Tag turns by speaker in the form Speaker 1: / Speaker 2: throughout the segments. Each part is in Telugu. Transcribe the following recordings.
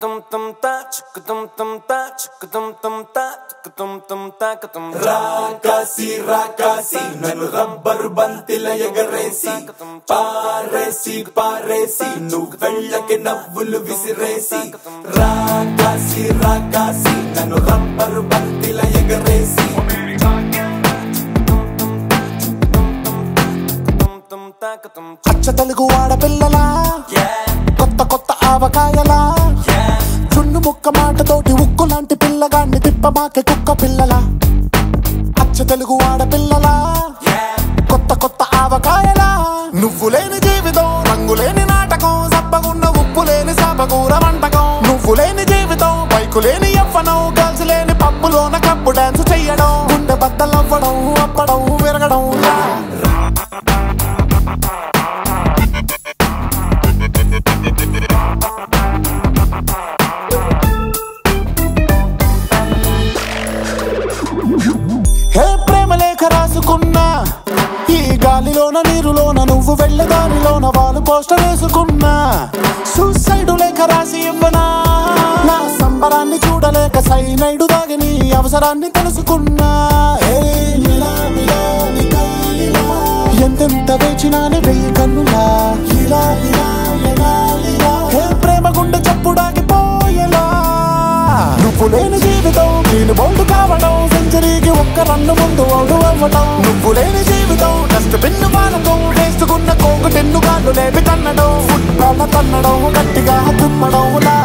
Speaker 1: tum tum ta chuk tum tum ta chuk tum tum ta tuk tum tum ta ka tum
Speaker 2: రాకాసి రాకాసి నన్ను రబ్బరు బంతిల ఎగరేసి పారేసి పారేసి నువ్వు వెళ్ళకి నవ్వులు విసిరేసి. రాకాసి రాకాసి నన్ను రబ్బరు బంతిల ఎగరేసి.
Speaker 1: tum tum ta ka tum
Speaker 3: అచ్చ తెలుగు ఆడపిల్లలా? కొత్త కొత్త ఆవకాయలా? చున్ను ముక్క మాటతోటి ఉక్కు లాంటి పిల్లగాన్ని తిప్పమాకే కుక్క పిల్లలా? అచ్చ తెలుగు ఆడపిల్లలా? కొత్త కొత్త ఆవకాయలా? నువ్వు లేని జీవితం రంగు లేని నాటకం సబ్బగున్న ఉప్పు లేని సబగూర వంటకం. నువ్వు లేని జీవితం బైకు లేని ఎవ్వనం గర్ల్స్ లేని పప్పులోన కప్పు డాన్స్ చెయ్యడం గుండె బద్దలవ్వడం అప్పడం విరగడం లేఖ ఈ గాలిలోన నీరులోన నువ్వు వెళ్ళదారిలోన వాళ్ళు పోస్టర్ వేసుకున్నా. సూసైడ్ లేక రాసి ఇవ్వనా? నా సంబరాన్ని చూడలేక సైనైడు దాగి నీ అవసరాన్ని తెలుసుకున్నా. ఎంతెంత వేచినాని వెయ్యి కన్నులా? ప్రేమ గుండె చప్పుడాగిపోయేలా నువ్వు లేని జీవితం నేను బోల్డ్ కావడం ఒక రన్ను ముందు ఓడు అవ్వటం. నువ్వు లేని జీవితం డస్ట్ బిన్ను పాలకం వేసుకున్న కోకు టెన్ను కాళ్ళు లేపి తన్నడం. ఫుట్బాల్ తన్నడం గట్టిగా తుమ్మడం లా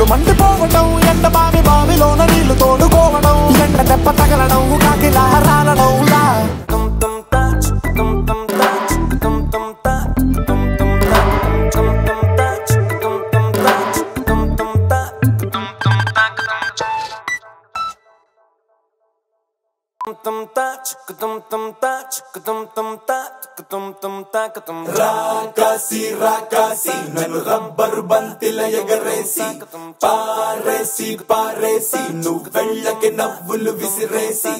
Speaker 3: కళ్ళు మండిపోవటం ఎండ బావి బావిలోన నీళ్ళు తోడుకోవడం ఎండ దెబ్బ తగలడం
Speaker 2: రాకాసి రాకాసి నన్ను రబ్బరు బంతిల ఎగరేసి పారేసి పారేసి నువ్వు వెళ్ళకి నవ్వులు విసిరేసి.